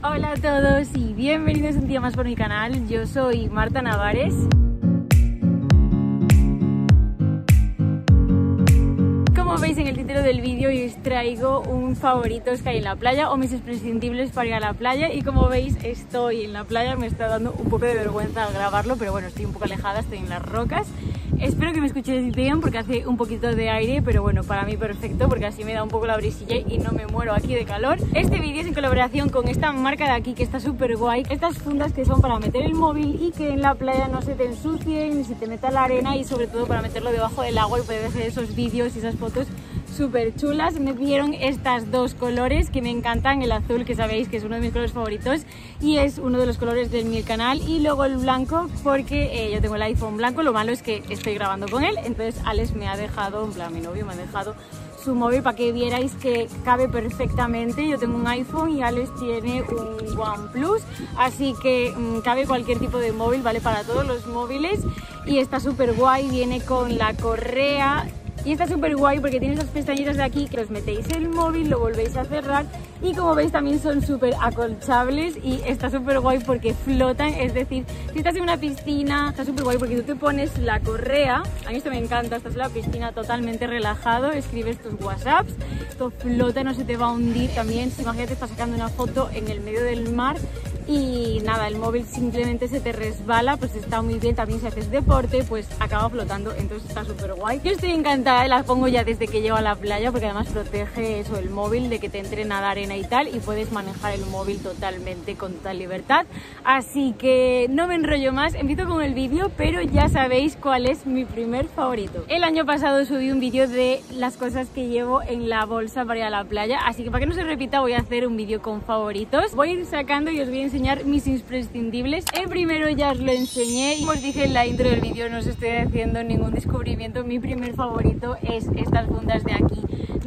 Hola a todos y bienvenidos un día más por mi canal. Yo soy Marta Navares. Como veis en el título del vídeo, os traigo un favoritos que hay en la playa o mis imprescindibles para ir a la playa. Y como veis, estoy en la playa, me está dando un poco de vergüenza grabarlo, pero bueno, estoy un poco alejada, estoy en las rocas. Espero que me escuchéis bien porque hace un poquito de aire, pero bueno, para mí perfecto porque así me da un poco la brisilla y no me muero aquí de calor. Este vídeo es en colaboración con esta marca de aquí que está súper guay. Estas fundas que son para meter el móvil y que en la playa no se te ensucien ni se te meta la arena y sobre todo para meterlo debajo del agua y poder hacer esos vídeos y esas fotos súper chulas. Me dieron estas dos colores que me encantan, el azul que sabéis que es uno de mis colores favoritos y es uno de los colores de mi canal y luego el blanco porque eh, yo tengo el iPhone blanco, lo malo es que estoy grabando con él, entonces Alex me ha dejado, en plan mi novio me ha dejado su móvil para que vierais que cabe perfectamente. Yo tengo un iPhone y Alex tiene un OnePlus, así que mmm, cabe cualquier tipo de móvil, vale para todos los móviles y está súper guay, viene con la correa y está súper guay porque tiene esas pestañitas de aquí que os metéis el móvil, lo volvéis a cerrar y como veis también son súper acolchables y está súper guay porque flotan, es decir, si estás en una piscina, está súper guay porque tú te pones la correa, a mí esto me encanta, estás en la piscina totalmente relajado, escribes tus whatsapps, esto flota, no se te va a hundir también, si imagínate estás sacando una foto en el medio del mar y nada, el móvil simplemente se te resbala, pues está muy bien, también si haces deporte, pues acaba flotando, entonces está súper guay. Yo estoy encantada, la pongo ya desde que llego a la playa porque además protege eso, el móvil de que te entre nada arena y tal y puedes manejar el móvil totalmente con total libertad. Así que no me enrollo más, empiezo con el vídeo, pero ya sabéis cuál es mi primer favorito. El año pasado subí un vídeo de las cosas que llevo en la bolsa para ir a la playa, así que para que no se repita voy a hacer un vídeo con favoritos. Voy a ir sacando y os voy a enseñar mis imprescindibles. El primero ya os lo enseñé y os dije en la intro del vídeo no os estoy haciendo ningún descubrimiento. Mi primer favorito es estas fundas de aquí,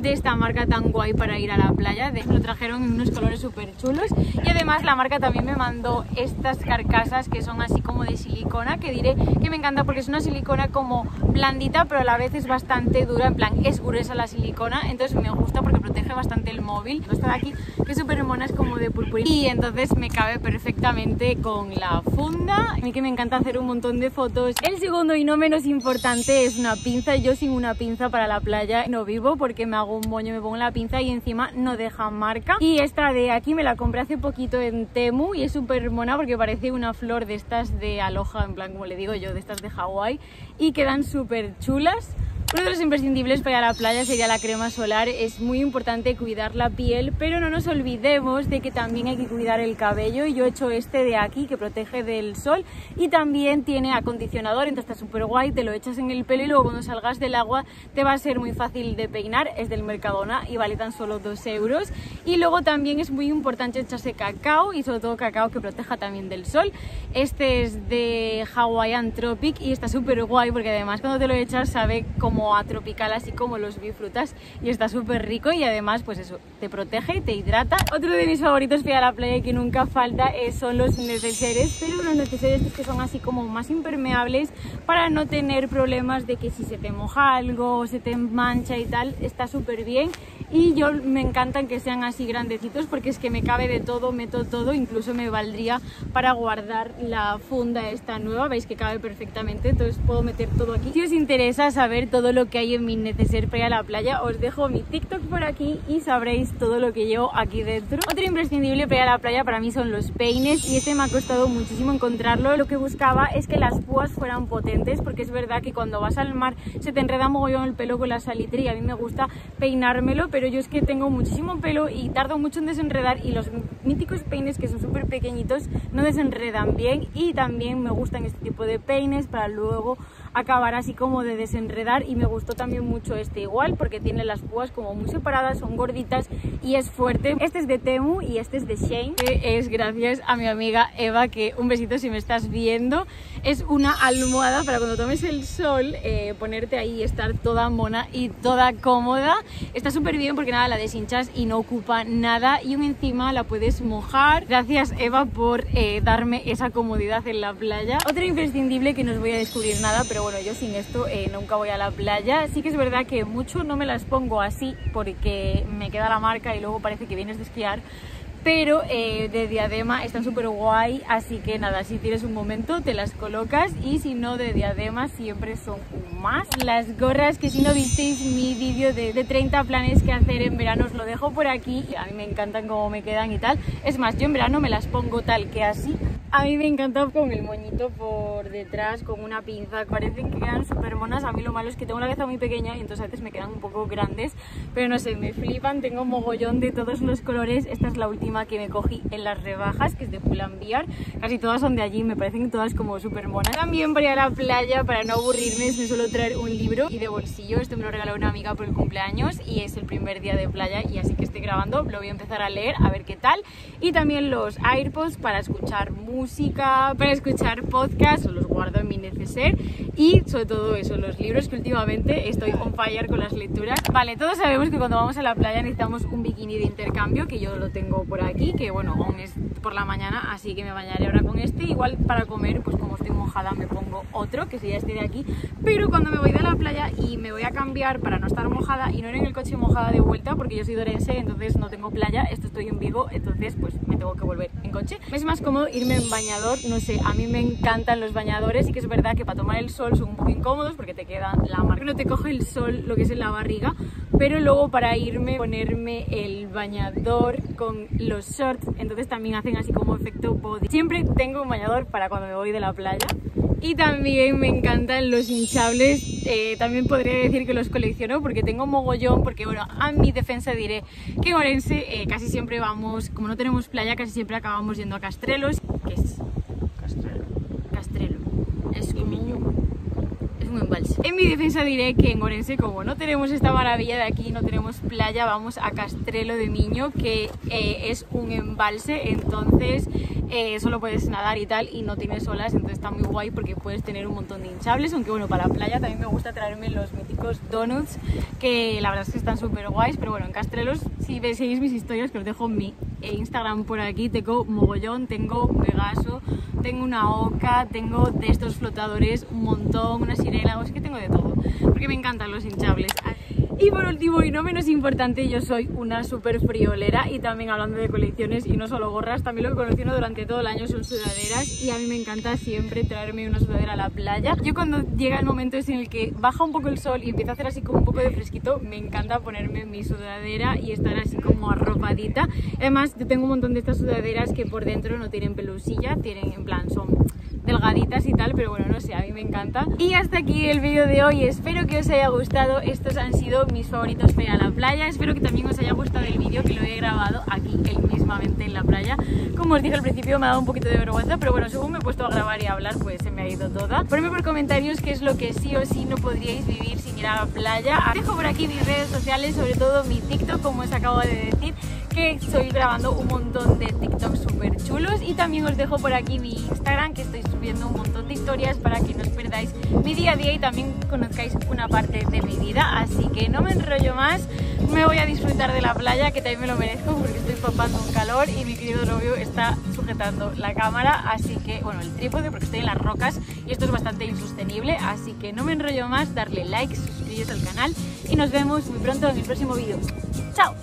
de esta marca tan guay para ir a la playa. De, lo trajeron en unos colores súper chulos y además la marca también me mandó estas carcasas que son así como de silicona, que diré que me encanta porque es una silicona como blandita pero a la vez es bastante dura, en plan es gruesa la silicona, entonces me gusta porque protege bastante el móvil. Esta de aquí que es súper mona es como de purpurina y entonces me cabe perfectamente con la funda. A mí que me encanta hacer un montón de fotos. El segundo y no menos importante es una pinza. Yo sin una pinza para la playa no vivo porque me hago un moño, me pongo la pinza y encima no deja marca. Y esta de aquí me la compré hace poquito en Temu y es súper mona porque parece una flor de estas de aloja, en plan como le digo yo, de estas de Hawái y quedan súper chulas. Uno de los imprescindibles para la playa sería la crema solar. Es muy importante cuidar la piel, pero no nos olvidemos de que también hay que cuidar el cabello. Yo he hecho este de aquí que protege del sol y también tiene acondicionador, entonces está súper guay. Te lo echas en el pelo y luego cuando salgas del agua te va a ser muy fácil de peinar. Es del Mercadona y vale tan solo 2 euros. Y luego también es muy importante echarse cacao y sobre todo cacao que proteja también del sol. Este es de Hawaiian Tropic y está súper guay porque además cuando te lo echas sabe como a tropical así como los bifrutas y está súper rico y además pues eso te protege y te hidrata. Otro de mis favoritos para la playa que nunca falta es, son los neceseres pero los neceseres que son así como más impermeables para no tener problemas de que si se te moja algo o se te mancha y tal está súper bien y yo me encantan que sean así grandecitos porque es que me cabe de todo, meto todo, incluso me valdría para guardar la funda esta nueva, veis que cabe perfectamente, entonces puedo meter todo aquí. Si os interesa saber todo lo que hay en mi neceser para ir a la playa, os dejo mi TikTok por aquí y sabréis todo lo que llevo aquí dentro. Otro imprescindible para ir a la playa para mí son los peines y este me ha costado muchísimo encontrarlo. Lo que buscaba es que las púas fueran potentes porque es verdad que cuando vas al mar se te enreda mogollón el pelo con la salitre y a mí me gusta peinármelo, pero yo es que tengo muchísimo pelo y tardo mucho en desenredar y los míticos peines que son súper pequeñitos no desenredan bien y también me gustan este tipo de peines para luego acabar así como de desenredar y me gustó también mucho este igual porque tiene las púas como muy separadas, son gorditas y es fuerte. Este es de Temu y este es de Shane, es gracias a mi amiga Eva, que un besito si me estás viendo. Es una almohada para cuando tomes el sol, eh, ponerte ahí y estar toda mona y toda cómoda. Está súper bien porque nada, la deshinchas y no ocupa nada y encima la puedes mojar. Gracias Eva por eh, darme esa comodidad en la playa. Otro imprescindible que no os voy a descubrir nada, pero bueno, yo sin esto eh, nunca voy a la playa. Sí que es verdad que mucho no me las pongo así porque me queda la marca y luego parece que vienes de esquiar. Pero eh, de diadema están súper guay, así que nada, si tienes un momento te las colocas y si no de diadema siempre son más. Las gorras que si no visteis mi vídeo de, de 30 planes que hacer en verano os lo dejo por aquí, a mí me encantan cómo me quedan y tal. Es más, yo en verano me las pongo tal que así a mí me encanta con el moñito por detrás, con una pinza, parecen que quedan súper monas. A mí lo malo es que tengo una cabeza muy pequeña y entonces a veces me quedan un poco grandes, pero no sé, me flipan, tengo mogollón de todos los colores. Esta es la última que me cogí en las rebajas, que es de Pull&Bear. Casi todas son de allí, me parecen todas como súper monas. También para ir a la playa, para no aburrirme, me suelo traer un libro y de bolsillo. Este me lo regaló una amiga por el cumpleaños y es el primer día de playa y así que estoy grabando, lo voy a empezar a leer, a ver qué tal. Y también los AirPods para escuchar música para escuchar podcasts, los guardo en mi neceser y sobre todo eso, los libros que últimamente estoy on fire con las lecturas. Vale, todos sabemos que cuando vamos a la playa necesitamos un bikini de intercambio, que yo lo tengo por aquí, que bueno, aún es por la mañana, así que me bañaré ahora con este. Igual para comer, pues como estoy mojada me pongo otro, que sería este de aquí, pero cuando me voy de la playa y me voy a cambiar para no estar mojada y no ir en el coche mojada de vuelta, porque yo soy dorense, entonces no tengo playa, esto estoy en Vigo, entonces pues me tengo que volver en coche. Es más cómodo irme en bañador, no sé, a mí me encantan los bañadores y que es verdad que para tomar el sol son un poco incómodos porque te queda la marca, no te coge el sol lo que es en la barriga, pero luego para irme ponerme el bañador con los shorts, entonces también hacen así como efecto body. Siempre tengo un bañador para cuando me voy de la playa y también me encantan los hinchables, eh, también podría decir que los colecciono porque tengo mogollón, porque bueno, a mi defensa diré que en Orense eh, casi siempre vamos, como no tenemos playa, casi siempre acabamos yendo a Castrelos, En mi defensa diré que en Orense, como no tenemos esta maravilla de aquí, no tenemos playa, vamos a Castrelo de Miño, que eh, es un embalse, entonces eh, solo puedes nadar y tal, y no tienes olas, entonces está muy guay porque puedes tener un montón de hinchables, aunque bueno, para la playa también me gusta traerme los míticos donuts, que la verdad es que están súper guays, pero bueno, en Castrelos, si seguís mis historias, que os dejo mi Instagram por aquí, tengo mogollón, tengo Pegaso, tengo una oca, tengo de estos flotadores un montón, una sirena, es que tengo de todo, porque me encantan los hinchables. Y por último y no menos importante, yo soy una súper friolera y también hablando de colecciones y no solo gorras, también lo que colecciono durante todo el año son sudaderas y a mí me encanta siempre traerme una sudadera a la playa. Yo cuando llega el momento en el que baja un poco el sol y empieza a hacer así como un poco de fresquito, me encanta ponerme mi sudadera y estar así como arropadita. Además, yo tengo un montón de estas sudaderas que por dentro no tienen pelusilla, tienen en plan, son delgaditas y tal, pero bueno, no sé, a mí me encanta. Y hasta aquí el vídeo de hoy, espero que os haya gustado, estos han sido mis favoritos para la playa, espero que también os haya gustado el vídeo, que lo he grabado aquí mismamente en la playa. Como os dije al principio me ha dado un poquito de vergüenza, pero bueno, según me he puesto a grabar y a hablar, pues se me ha ido toda. Ponme por comentarios qué es lo que sí o sí no podríais vivir sin ir a la playa. Dejo por aquí mis redes sociales, sobre todo mi TikTok, como os acabo de decir, que estoy grabando un montón de TikToks súper chulos y también os dejo por aquí mi Instagram que estoy subiendo un montón de historias para que no os perdáis mi día a día y también conozcáis una parte de mi vida. Así que no me enrollo más me voy a disfrutar de la playa que también me lo merezco porque estoy papando un calor y mi querido novio está sujetando la cámara. Así que bueno el trípode porque estoy en las rocas y esto es bastante insostenible. Así que no me enrollo más darle like suscribiros al canal y nos vemos muy pronto en el próximo vídeo. ¡Chao!